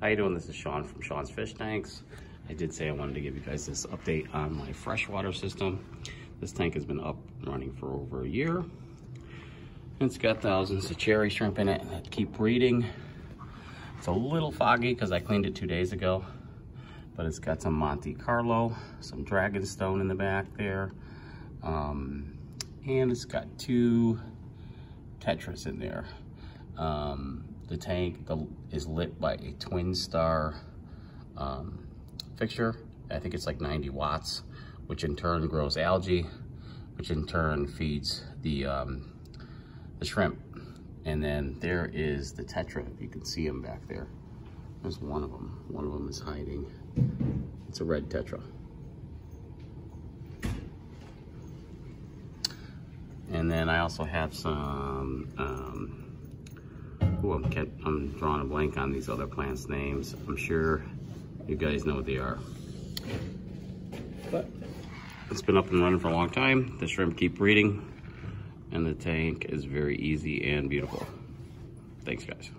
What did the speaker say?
How you doing? This is Shawn from Shawn's Fish Tanks. I did say I wanted to give you guys this update on my freshwater system. This tank has been up and running for over a year. It's got thousands of cherry shrimp in it that keep breeding. It's a little foggy because I cleaned it two days ago, but it's got some Monte Carlo, some Dragonstone in the back there. Um, and it's got two Tetras in there. Um, the tank the, is lit by a twin star um, fixture. I think it's like 90 watts, which in turn grows algae, which in turn feeds the, um, the shrimp. And then there is the Tetra. if You can see them back there. There's one of them. One of them is hiding. It's a red Tetra. And then I also have some, um, kept, I'm drawing a blank on these other plants' names. I'm sure you guys know what they are. But it's been up and running for a long time. The shrimp keep breeding and the tank is very easy and beautiful. Thanks guys.